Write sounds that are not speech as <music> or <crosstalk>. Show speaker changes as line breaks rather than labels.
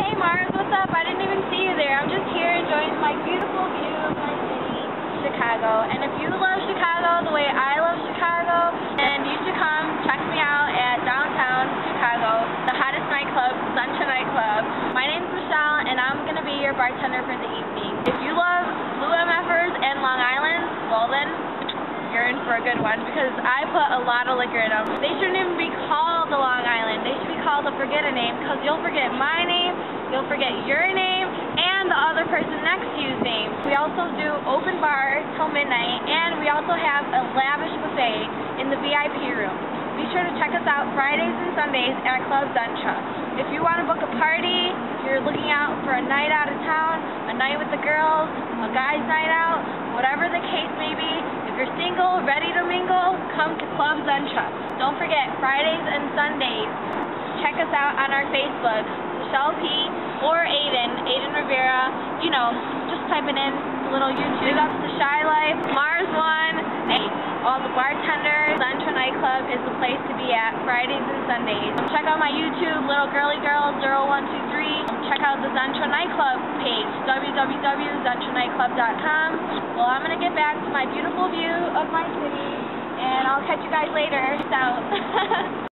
Hey Mars, what's up? I didn't even see you there. I'm just here enjoying my beautiful view of my city, Chicago. And if you love Chicago the way I love Chicago, then you should come check me out at downtown Chicago, the hottest nightclub, Sunshine Nightclub. My name's Michelle, and I'm going to be your bartender for the evening. If you love Blue MFers and Long Island, well then, you're in for a good one because I put a lot of liquor in them. They shouldn't even be called the Long Island. They should be called the Forget a Name because you'll forget my name, you'll forget your name, and the other person next to you's name. We also do open bar till midnight, and we also have a lavish buffet in the VIP room. Be sure to check us out Fridays and Sundays at Club Zentra. If you want to book a party, if you're looking out for a night out of town, a night with the girls, a guy's night out, whatever the case may be, if you're single, ready to mingle, come to Club Zentra. Don't forget, Fridays and Sundays, us out on our Facebook, Michelle P. or Aiden, Aiden Rivera. You know, just type it in, little YouTube. Up to Chilife, Mars One, hey, all the bartenders. Zentra Nightclub is the place to be at Fridays and Sundays. Check out my YouTube, Little Girly Girl 0123. Check out the Zentra Nightclub page, www.zentranightclub.com. Well, I'm going to get back to my beautiful view of my city, and I'll catch you guys later. Peace out. <laughs>